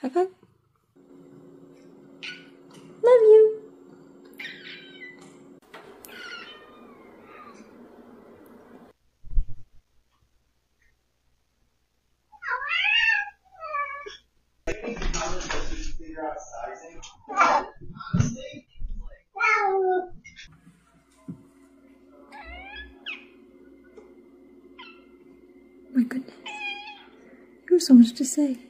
High five. Love you. My goodness. You have so much to say.